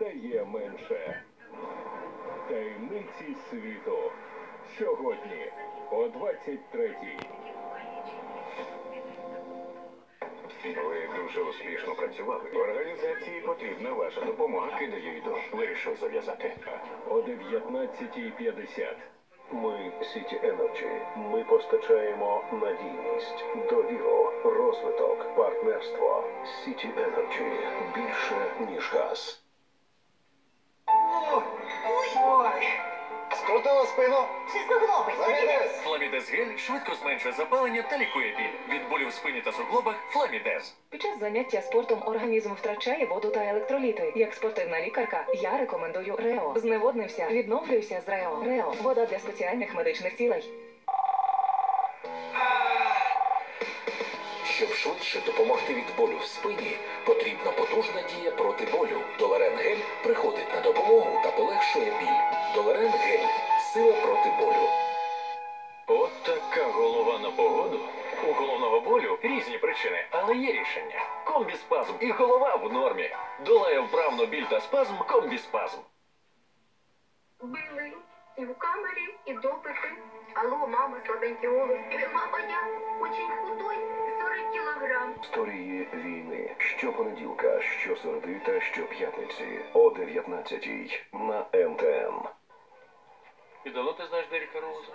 Стає менше. Таємниці світу. Сьогодні о 23-й. Ви дуже успішно працювали. Організації потрібна ваша допомога. Кидаю йду. Вирішив зав'язати. О 19.50. Ми City Energy. Ми постачаємо надійність, довіру, розвиток, партнерство. City Energy. більше ніж газ. Скрутила спину. Фламідез. Фламідез гель швидко зменшує запалення та лікує біль. Від болю в спині та суглобах Фламідез. Під час заняття спортом організм втрачає воду та електроліти. Як спортивна лікарка, я рекомендую Рео. Зневоднився, відновлюйся з Рео. Рео вода для спеціальних медичних цілей. Щоб швидше допомогти від болю в спині, потрібна потужна дія проти болю. Доларен гель приходить на допомогу та полегшує біль. Доларен гель сила проти болю. От така голова на погоду. У головного болю різні причини, але є рішення. Комбіспазм і голова в нормі. Долає вправно біль та спазм комбіспазм. били і в камері, і допити. Алло, мама, слабенький голос. Мама, я Історії війни. Щопонеділка, щосереди та щоп'ятниці о 19 на МТН. І давно ти знаєш Деріка Роуза?